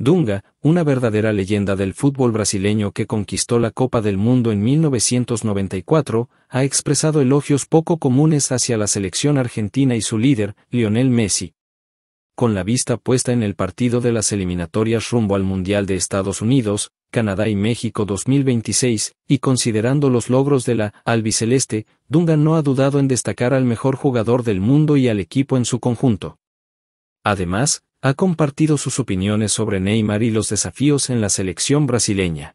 Dunga, una verdadera leyenda del fútbol brasileño que conquistó la Copa del Mundo en 1994, ha expresado elogios poco comunes hacia la selección argentina y su líder, Lionel Messi. Con la vista puesta en el partido de las eliminatorias rumbo al Mundial de Estados Unidos, Canadá y México 2026, y considerando los logros de la albiceleste, Dunga no ha dudado en destacar al mejor jugador del mundo y al equipo en su conjunto. Además, ha compartido sus opiniones sobre Neymar y los desafíos en la selección brasileña.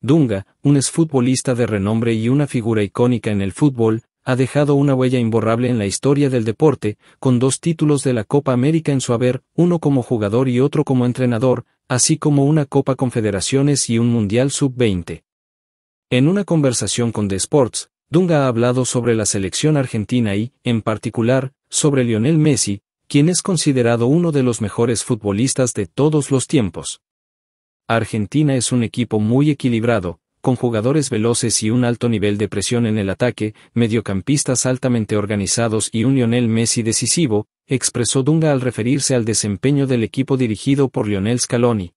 Dunga, un exfutbolista de renombre y una figura icónica en el fútbol, ha dejado una huella imborrable en la historia del deporte, con dos títulos de la Copa América en su haber, uno como jugador y otro como entrenador, así como una Copa Confederaciones y un Mundial Sub-20. En una conversación con The Sports, Dunga ha hablado sobre la selección argentina y, en particular, sobre Lionel Messi, quien es considerado uno de los mejores futbolistas de todos los tiempos. Argentina es un equipo muy equilibrado, con jugadores veloces y un alto nivel de presión en el ataque, mediocampistas altamente organizados y un Lionel Messi decisivo, expresó Dunga al referirse al desempeño del equipo dirigido por Lionel Scaloni.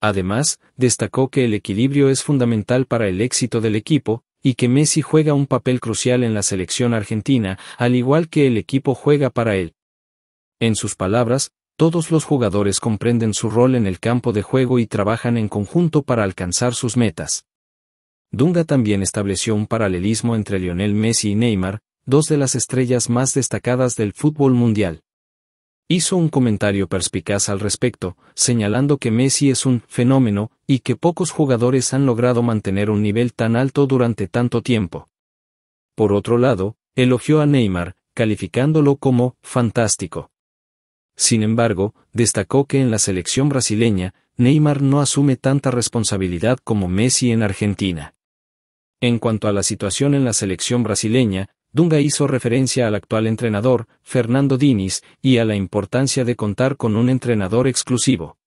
Además, destacó que el equilibrio es fundamental para el éxito del equipo, y que Messi juega un papel crucial en la selección argentina, al igual que el equipo juega para él. En sus palabras, todos los jugadores comprenden su rol en el campo de juego y trabajan en conjunto para alcanzar sus metas. Dunga también estableció un paralelismo entre Lionel Messi y Neymar, dos de las estrellas más destacadas del fútbol mundial. Hizo un comentario perspicaz al respecto, señalando que Messi es un fenómeno, y que pocos jugadores han logrado mantener un nivel tan alto durante tanto tiempo. Por otro lado, elogió a Neymar, calificándolo como fantástico. Sin embargo, destacó que en la selección brasileña, Neymar no asume tanta responsabilidad como Messi en Argentina. En cuanto a la situación en la selección brasileña, Dunga hizo referencia al actual entrenador, Fernando Diniz, y a la importancia de contar con un entrenador exclusivo.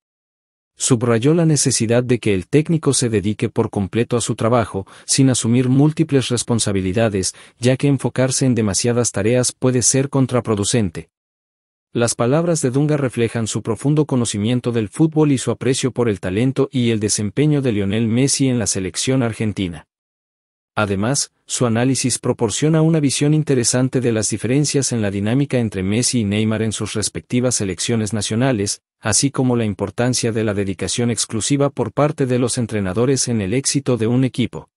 Subrayó la necesidad de que el técnico se dedique por completo a su trabajo, sin asumir múltiples responsabilidades, ya que enfocarse en demasiadas tareas puede ser contraproducente. Las palabras de Dunga reflejan su profundo conocimiento del fútbol y su aprecio por el talento y el desempeño de Lionel Messi en la selección argentina. Además, su análisis proporciona una visión interesante de las diferencias en la dinámica entre Messi y Neymar en sus respectivas selecciones nacionales, así como la importancia de la dedicación exclusiva por parte de los entrenadores en el éxito de un equipo.